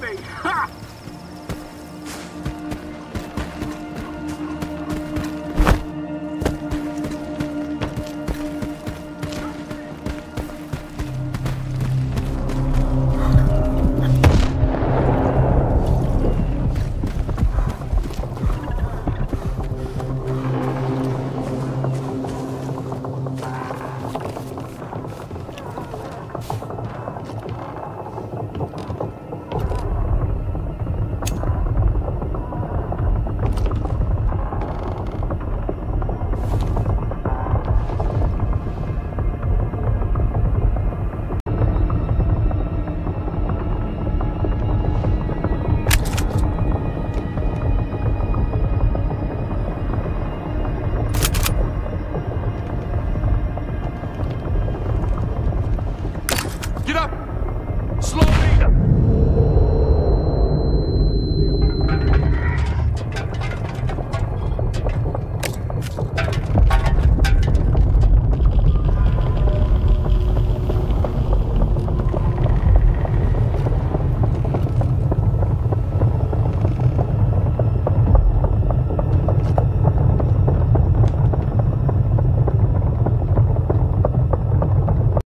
my face. it up. Slow it